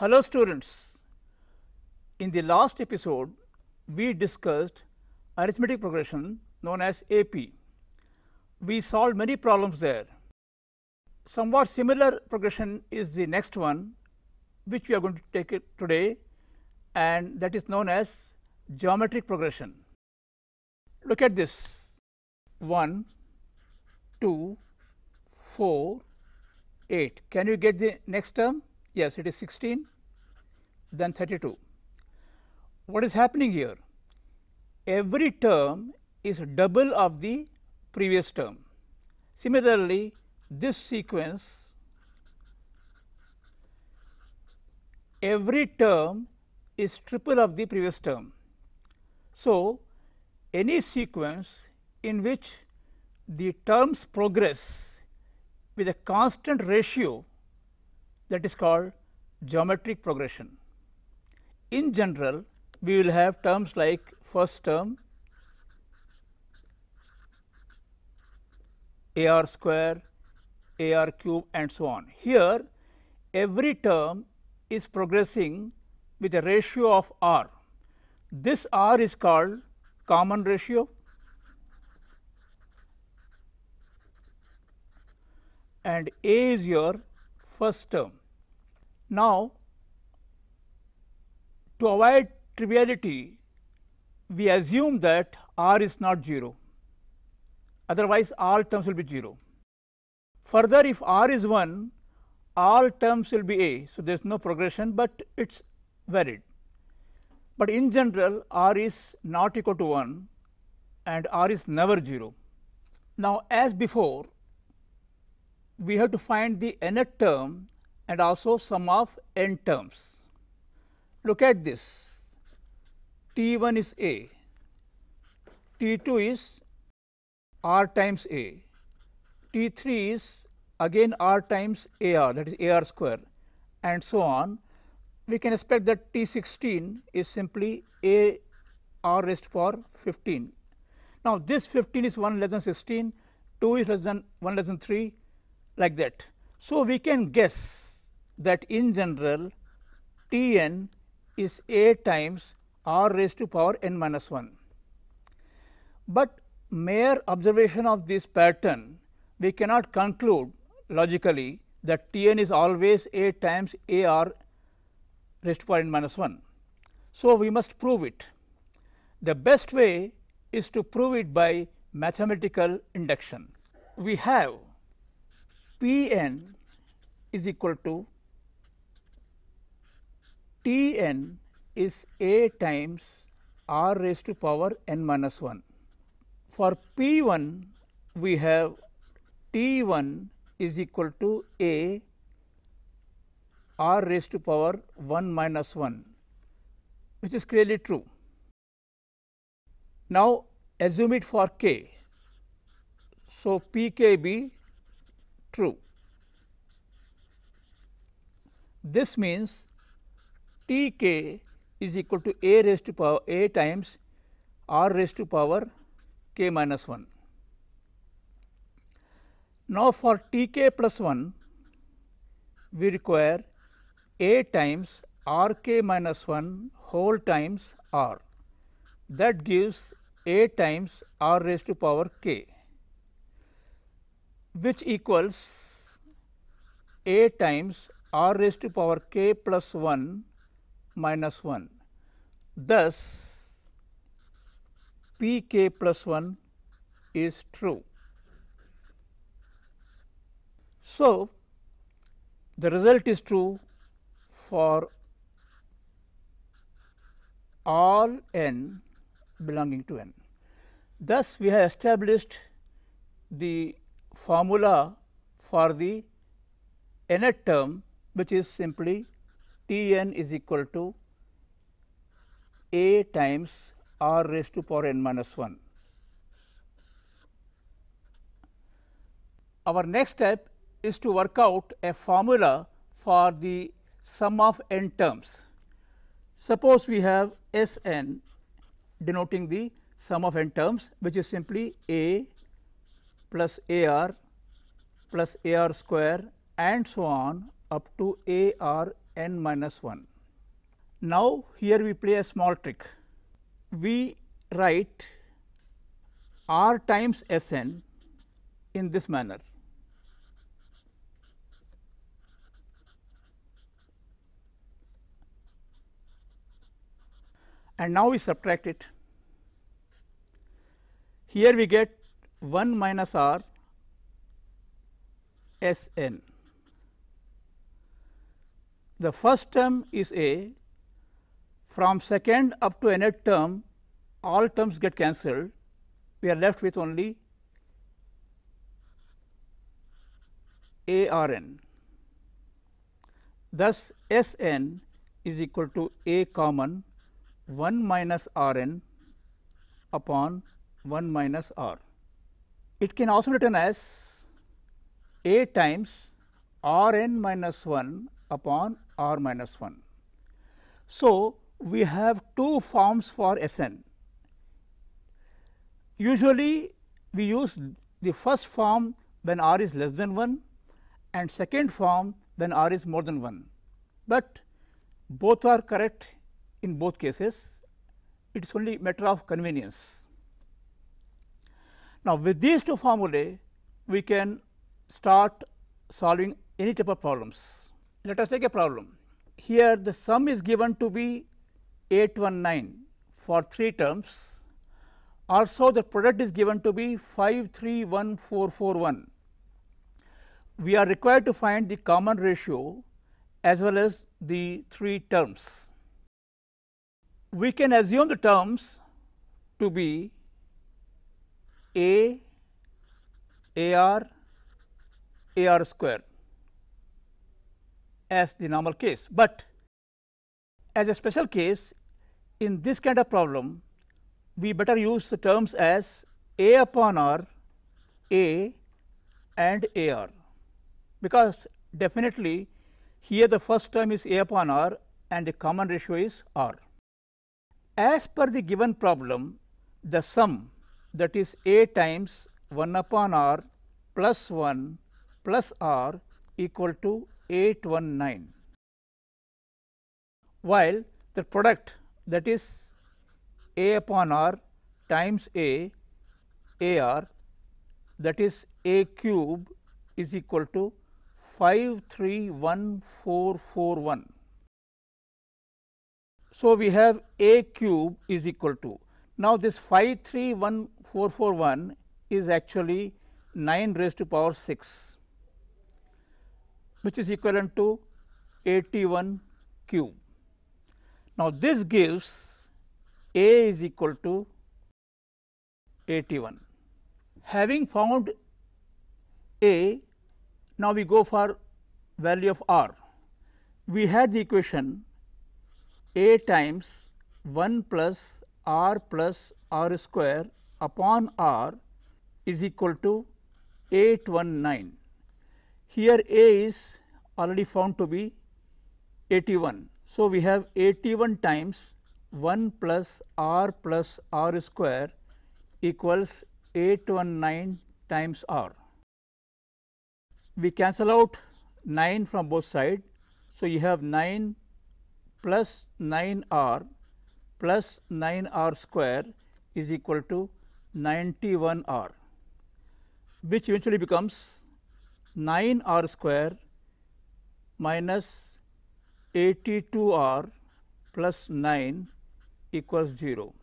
Hello students, in the last episode we discussed arithmetic progression known as AP. We solved many problems there. Somewhat similar progression is the next one which we are going to take it today and that is known as geometric progression. Look at this 1, 2, 4, 8. Can you get the next term? Yes, it is 16, then 32. What is happening here? Every term is double of the previous term. Similarly, this sequence, every term is triple of the previous term. So, any sequence in which the terms progress with a constant ratio that is called geometric progression. In general, we will have terms like first term AR square, AR cube and so on. Here every term is progressing with a ratio of R. This R is called common ratio and A is your first term. Now, to avoid triviality, we assume that R is not 0, otherwise all terms will be 0. Further, if R is 1, all terms will be A. So, there is no progression, but it is varied. But in general, R is not equal to 1 and R is never 0. Now, as before, we have to find the nth term and also sum of n terms. Look at this T 1 is A, T 2 is R times A, T 3 is again R times A R that is A R square and so on. We can expect that T 16 is simply A R raised to power 15. Now, this 15 is 1 less than 16, 2 is less than 1 less than 3 like that. So, we can guess that in general T n is A times R raised to power n minus 1. But mere observation of this pattern we cannot conclude logically that T n is always A times A R raised to power n minus 1. So, we must prove it. The best way is to prove it by mathematical induction. We have P n is equal to T n is A times R raised to power n minus 1. For P 1 we have T 1 is equal to A R raised to power 1 minus 1 which is clearly true. Now, assume it for k. So, P k be true. This means T k is equal to A raised to power A times R raised to power k minus 1. Now, for T k plus 1 we require A times R k minus 1 whole times R that gives A times R raised to power k which equals A times R raised to power k plus 1 minus 1. Thus, P k plus 1 is true. So, the result is true for all n belonging to n. Thus, we have established the formula for the nth term which is simply T n is equal to A times R raised to power n minus 1. Our next step is to work out a formula for the sum of n terms. Suppose we have S n denoting the sum of n terms which is simply A plus A r plus A r square and so on up to A r n minus 1. Now, here we play a small trick. We write r times S n in this manner. And now we subtract it. Here we get 1 minus r S n. The first term is a, from second up to nth term all terms get cancelled, we are left with only a r n. Thus, S n is equal to a common 1 minus r n upon 1 minus r. It can also be written as a times r n minus 1 upon r minus 1. So, we have two forms for S n. Usually, we use the first form when r is less than 1 and second form when r is more than 1, but both are correct in both cases. It is only matter of convenience. Now, with these two formulae, we can start solving any type of problems. Let us take a problem. Here the sum is given to be 819 for 3 terms. Also the product is given to be 531441. We are required to find the common ratio as well as the 3 terms. We can assume the terms to be A, AR, a r square as the normal case, but as a special case in this kind of problem we better use the terms as a upon r a and a r because definitely here the first term is a upon r and the common ratio is r. As per the given problem the sum that is a times 1 upon r plus 1 plus r equal to 819, while the product that is a upon r times a a r that is a cube is equal to 531441. So, we have a cube is equal to now this 531441 is actually 9 raised to power 6 which is equivalent to 81 cube. Now, this gives A is equal to 81. Having found A, now we go for value of R. We had the equation A times 1 plus R plus R square upon R is equal to 819. Here A is already found to be 81. So, we have 81 times 1 plus r plus r square equals 819 times r. We cancel out 9 from both sides. So, you have 9 plus 9 r plus 9 r square is equal to 91 r which eventually becomes 9 r square minus 82 r plus 9 equals 0.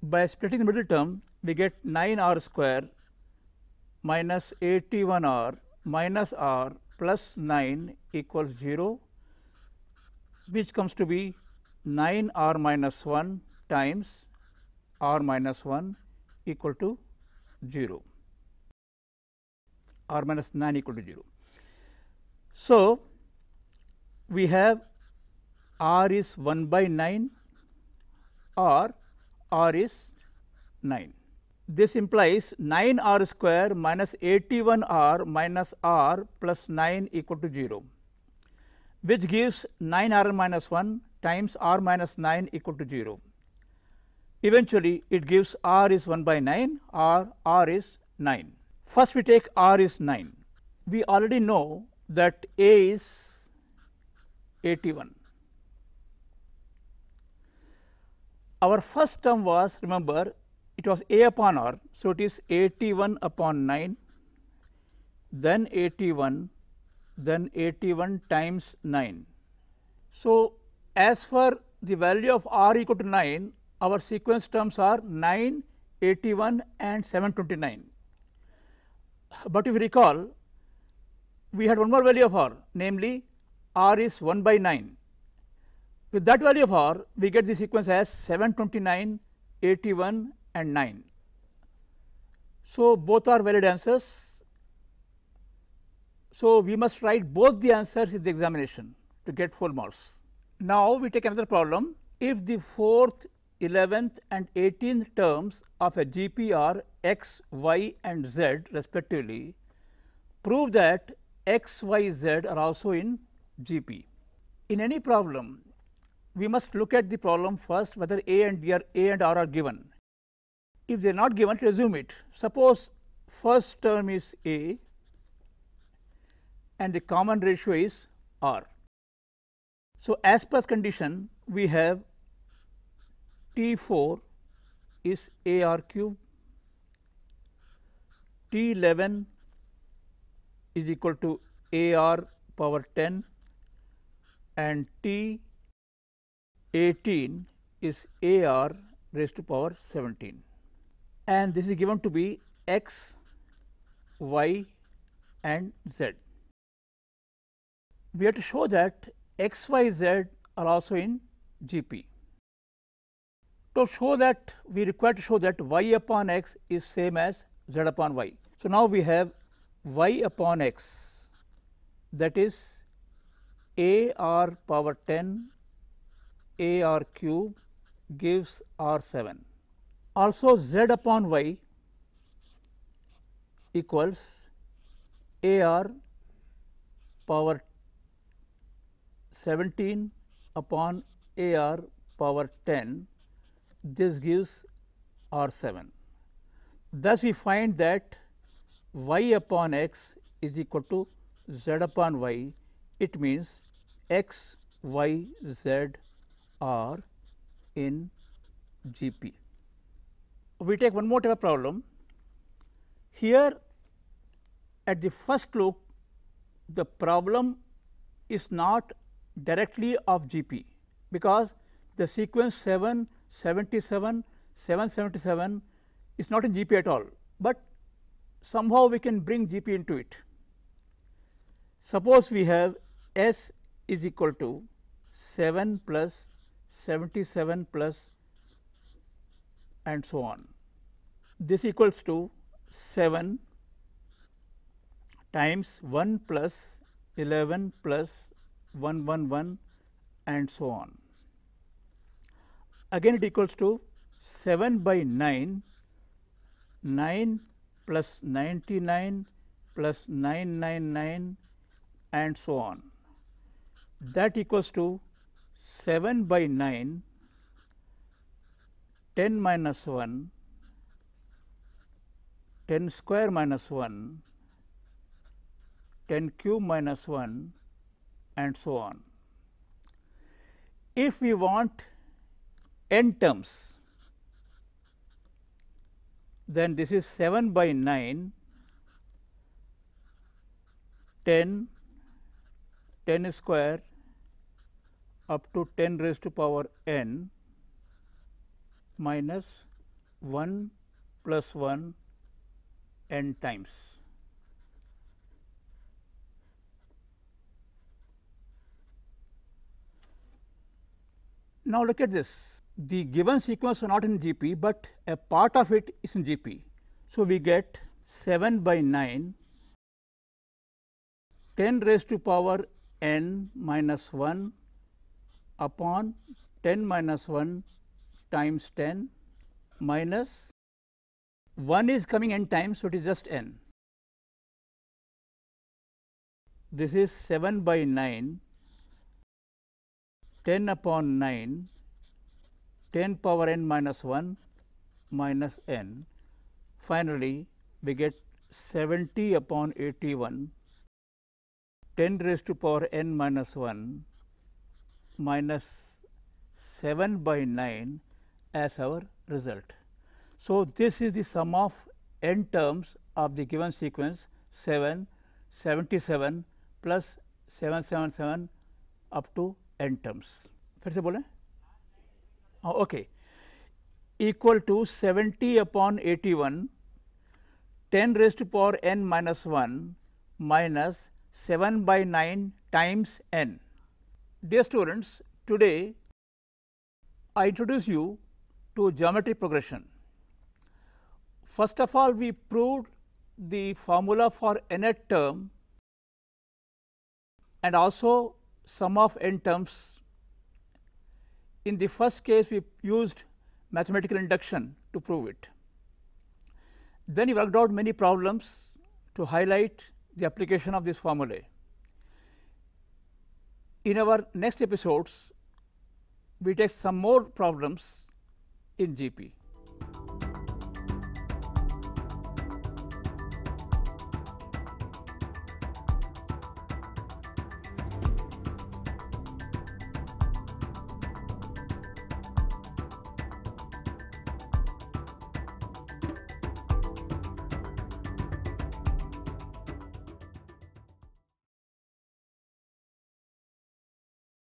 By splitting the middle term, we get 9 r square minus 81 r minus r plus 9 equals 0, which comes to be 9 r minus 1 times r minus 1 equal to 0 r minus 9 equal to 0. So, we have r is 1 by 9 or r is 9. This implies 9 r square minus 81 r minus r plus 9 equal to 0, which gives 9 r minus 1 times r minus 9 equal to 0. Eventually, it gives r is 1 by 9 or r is 9. First we take r is 9. We already know that a is 81. Our first term was remember it was a upon r. So, it is 81 upon 9 then 81 then 81 times 9. So, as for the value of r equal to 9 our sequence terms are 9, 81 and 729. But if you recall we had one more value of r namely r is 1 by 9. With that value of r we get the sequence as 729, 81 and 9. So, both are valid answers. So, we must write both the answers in the examination to get full marks. Now, we take another problem. If the fourth, 11th and 18th terms of a GP are x, y and z respectively, prove that x, y, z are also in GP. In any problem, we must look at the problem first whether A and B are A and R are given. If they are not given, resume it. Suppose first term is A and the common ratio is R. So, as per condition we have T 4 is A R cube, T 11 is equal to A R power 10 and T 18 is A R raised to power 17 and this is given to be x, y and z. We have to show that x, y, z are also in GP. To show that we require to show that y upon x is same as z upon y. So, now we have y upon x that is a r power 10 a r cube gives r 7. Also z upon y equals a r power 17 upon a r power 10 this gives r 7. Thus, we find that y upon x is equal to z upon y, it means x, y, z are in GP. We take one more type of problem. Here at the first look, the problem is not directly of GP, because the sequence 7, 77, 777 is not in GP at all, but somehow we can bring GP into it. Suppose we have S is equal to 7 plus 77 plus and so on. This equals to 7 times 1 plus 11 plus 111 and so on. Again it equals to 7 by 9, 9 plus 99 plus 999 and so on. That equals to 7 by 9, 10 minus 1, 10 square minus 1, 10 cube minus 1 and so on. If we want n terms, then this is 7 by 9, 10, 10 square up to 10 raised to power n minus 1 plus 1 n times. Now, look at this the given sequence not in GP, but a part of it is in GP. So, we get 7 by 9 10 raised to power n minus 1 upon 10 minus 1 times 10 minus 1 is coming n times. So, it is just n. This is 7 by 9 10 upon 9 10 power n minus 1 minus n. Finally, we get 70 upon 81 10 raised to power n minus 1 minus 7 by 9 as our result. So, this is the sum of n terms of the given sequence 7, 77 plus 777 up to n terms. फिर से बोलें Oh, okay, equal to 70 upon 81 10 raised to power n minus 1 minus 7 by 9 times n. Dear students, today I introduce you to geometric progression. First of all, we proved the formula for nth term and also sum of n terms in the first case, we used mathematical induction to prove it. Then we worked out many problems to highlight the application of this formulae. In our next episodes, we take some more problems in GP.